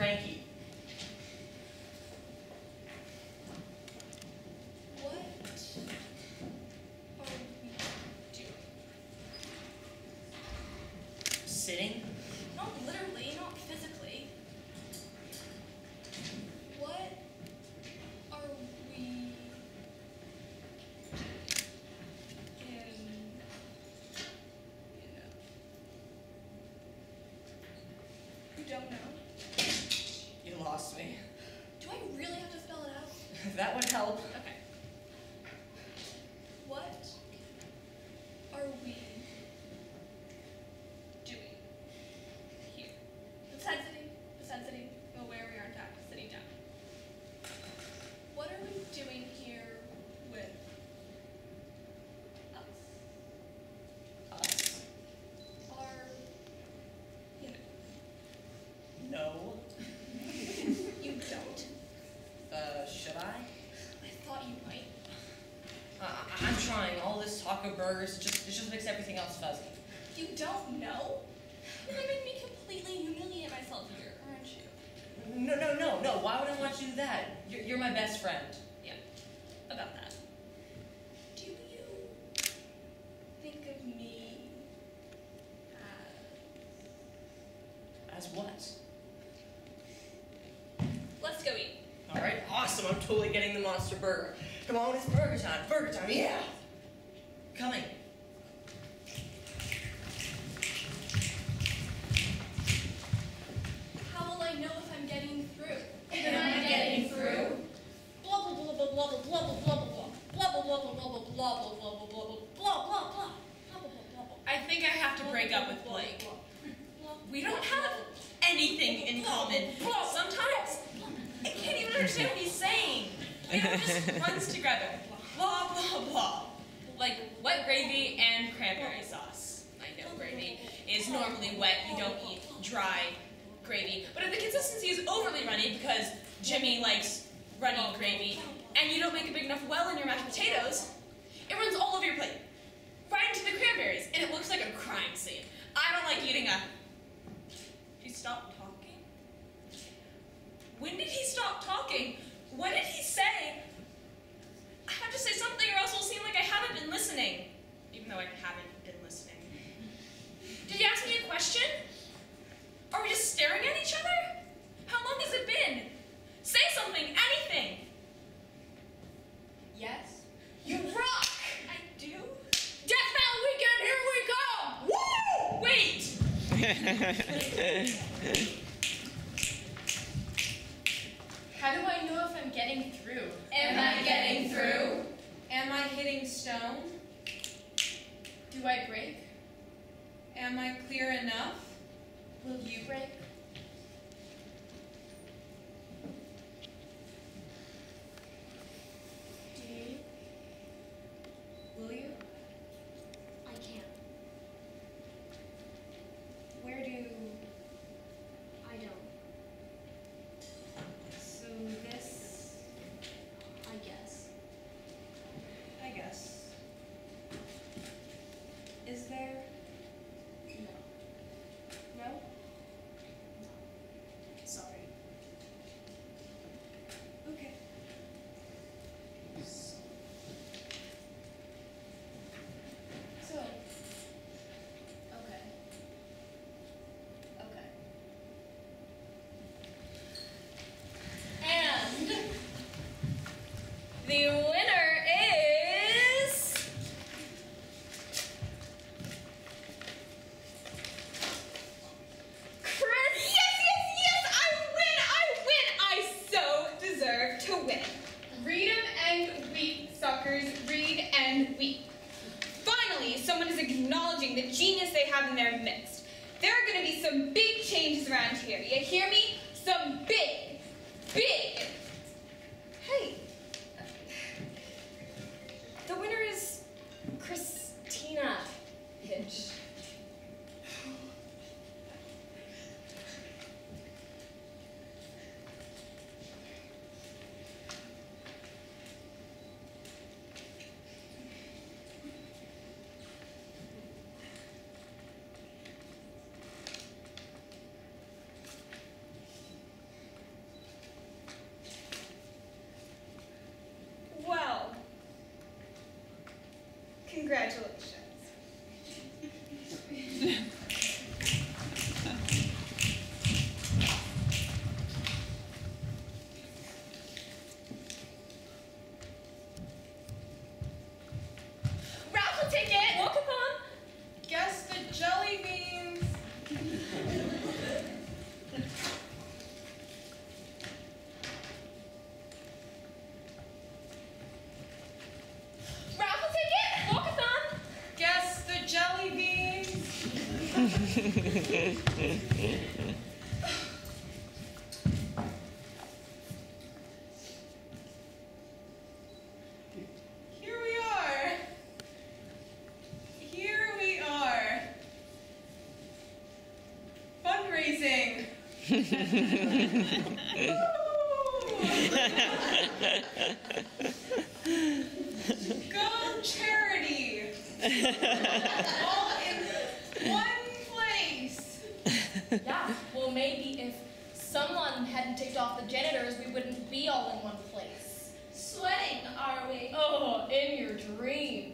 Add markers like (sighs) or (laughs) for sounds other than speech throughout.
thank you. taco burgers. It just, it just makes everything else fuzzy. You don't know? You're making me completely humiliate myself here, aren't you? No, no, no, no. Why would I want you to do that? You're, you're my best friend. Yeah, about that. Do you think of me as... As what? Let's go eat. All right, awesome. I'm totally getting the monster burger. Come on, it's burger time. Burger time, yeah. overly wet, you don't eat dry gravy. But if the consistency is overly runny because Jimmy likes runny gravy, and you don't make a big enough well in your mashed potatoes, it runs all over your plate, right into the cranberries, and it looks like a crime scene. I don't like eating a... She stopped. stone? Do I break? Am I clear enough? Will you break? Congratulations. Go charity! All in one place! Yeah, well maybe if someone hadn't ticked off the janitors, we wouldn't be all in one place. Sweating, are we? Oh, in your dreams.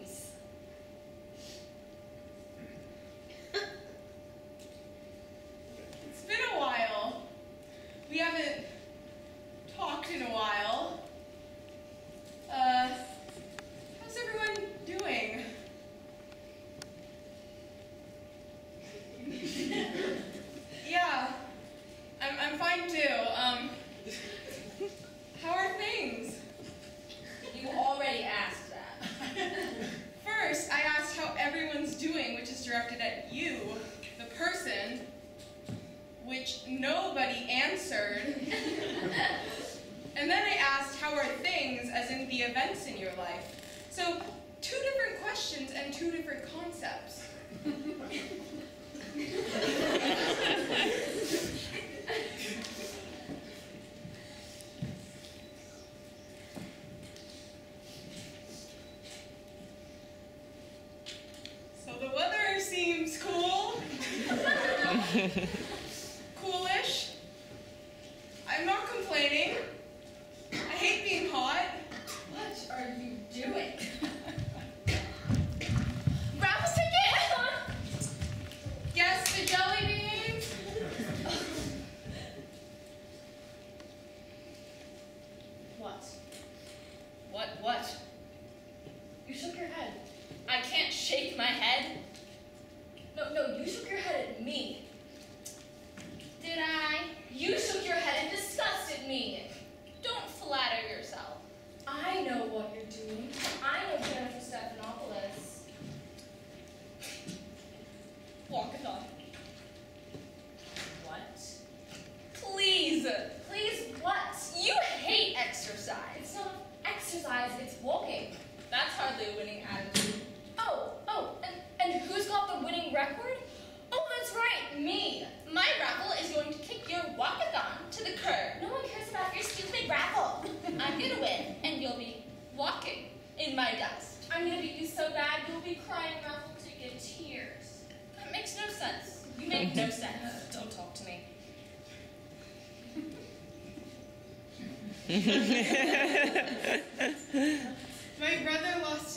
yeah (laughs) (laughs) My brother lost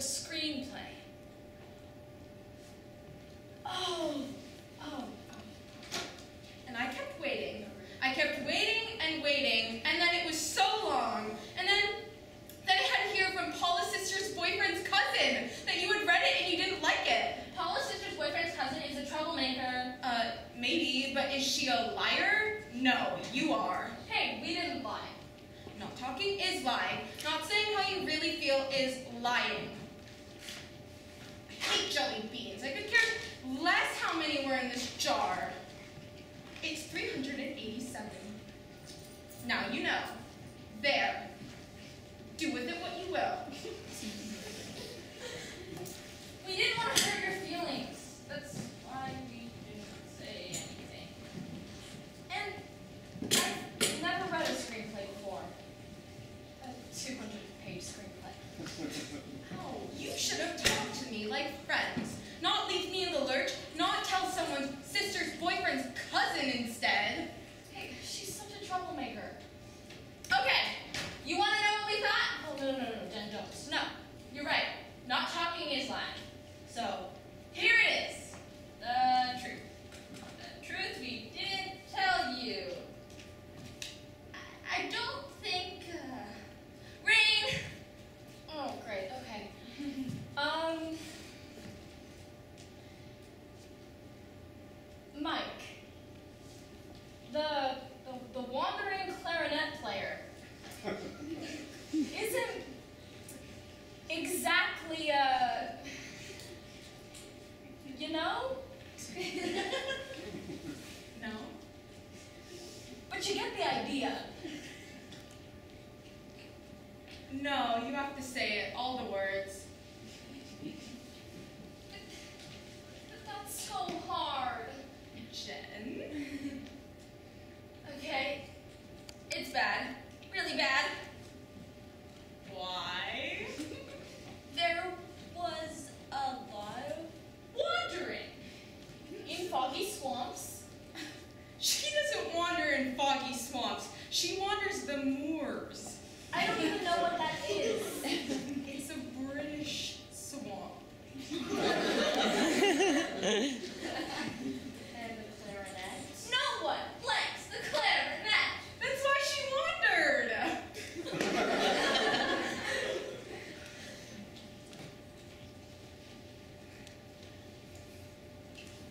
screenplay. know. There. Do with it what you will. (laughs)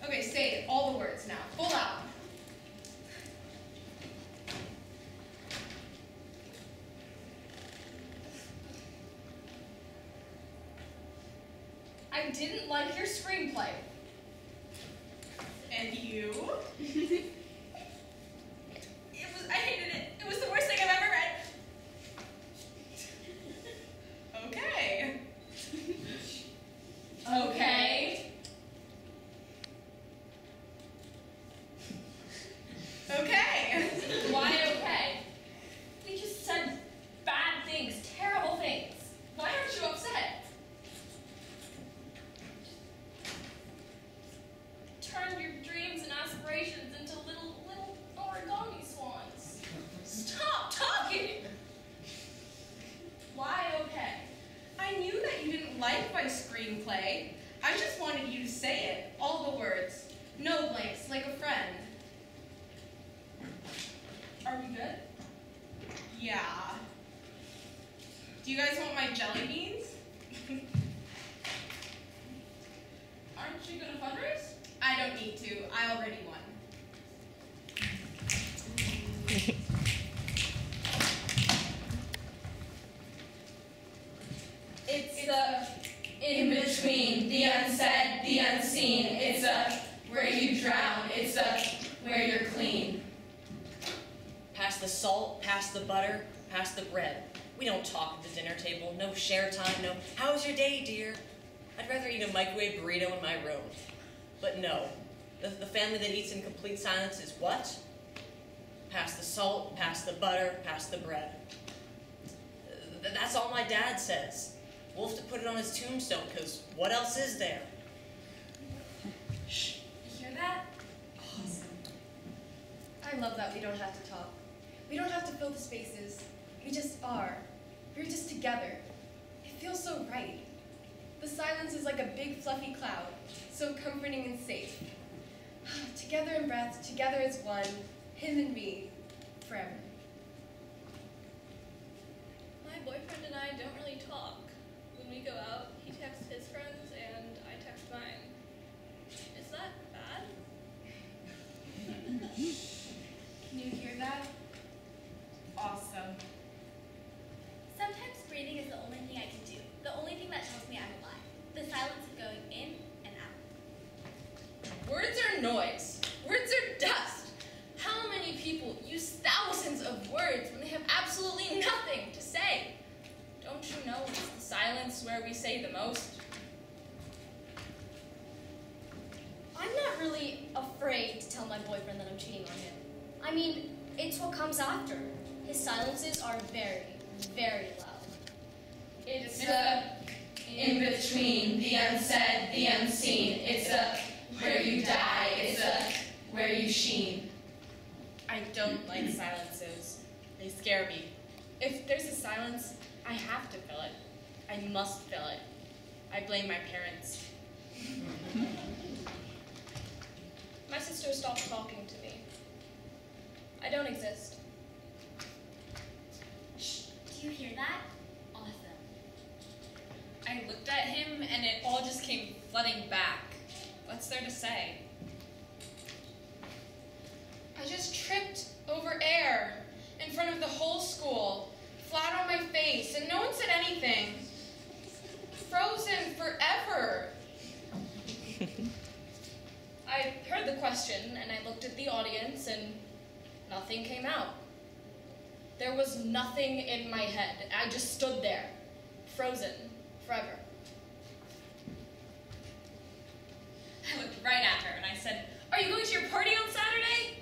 Okay, say all the words now, full out. I didn't like your screenplay. And you? The bread. We don't talk at the dinner table, no share time, no, how's your day, dear? I'd rather eat a microwave burrito in my room. But no, the, the family that eats in complete silence is what? Pass the salt, pass the butter, pass the bread. Th- that's all my dad says. We'll have to put it on his tombstone, because what else is there? Shh. You hear that? Awesome. I love that we don't have to talk. We don't have to fill the spaces. We just are. We're just together. It feels so right. The silence is like a big fluffy cloud, so comforting and safe. (sighs) together in breath, together as one, him and me, forever. My boyfriend and I don't really talk. When we go out, he texts his friends and I text mine. Is that bad? Can you hear that? Awesome. Sometimes breathing is the only thing I can do. The only thing that tells me I'm alive. The silence of going in and out. Words are noise. Words are dust. How many people use thousands of words when they have absolutely nothing to say? Don't you know it's the silence where we say the most? I'm not really afraid to tell my boyfriend that I'm cheating on him. I mean, it's what comes after. His silences are very, very loud. It's the in between, the unsaid, the unseen. It's a where you die. It's a where you sheen. I don't like silences. They scare me. If there's a silence, I have to fill it. I must fill it. I blame my parents. (laughs) My sister stopped talking to me. I don't exist. Shh, do you hear that? Awesome. I looked at him and it all just came flooding back. What's there to say? I just tripped over air in front of the whole school, flat on my face, and no one said anything. Frozen forever. (laughs) I heard the question and I looked at the audience and nothing came out. There was nothing in my head. I just stood there, frozen, forever. I looked right at her and I said, Are you going to your party on Saturday?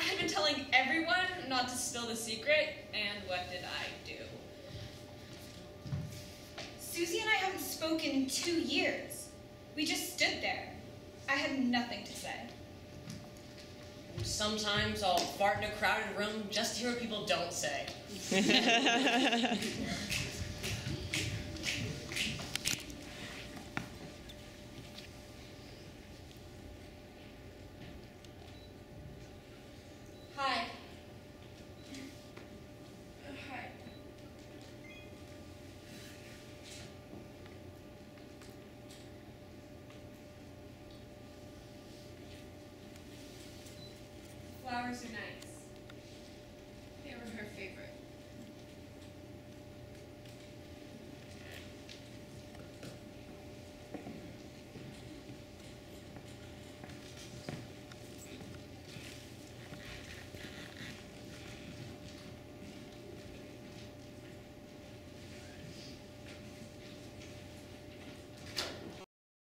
I had been telling everyone not to spill the secret, and what did I do? Susie and I haven't spoken in two years. We just stood there. I had nothing to say. Sometimes I'll fart in a crowded room just to hear what people don't say. (laughs) Flowers are nice. They were her favorite.